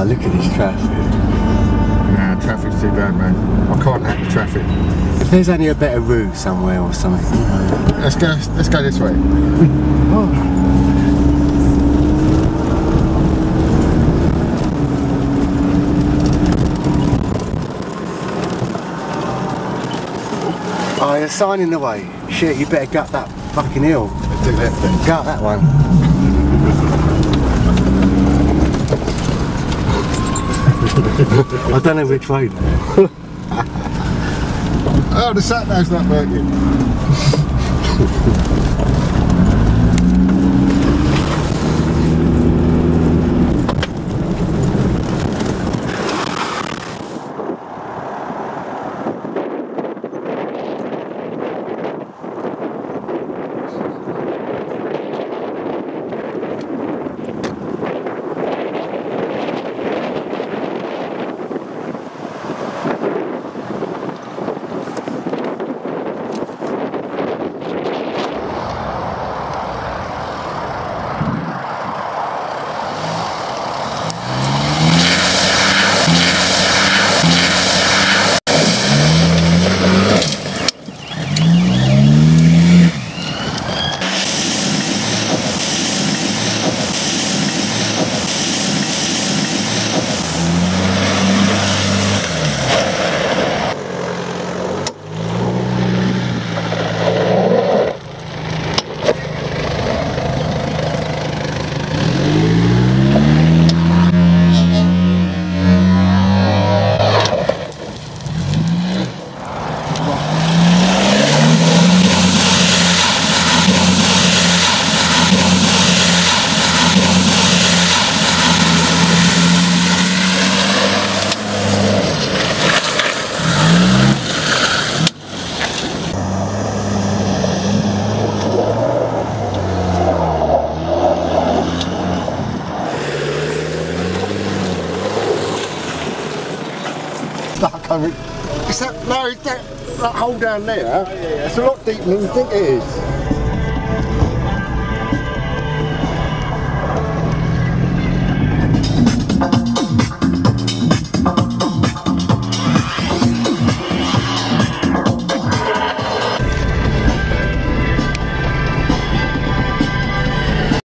Oh, look at this traffic. Nah, traffic's too bad, man. I can't hack the traffic. If there's only a better route somewhere or something. Let's go. Let's go this way. Oh, there's a sign in the way. Shit, you better gut that fucking hill. Do that then. Gut that one. I don't know which way. Oh, the sat nav's not working. It's that no, that, that hole down there. It's a lot deeper than you think it is.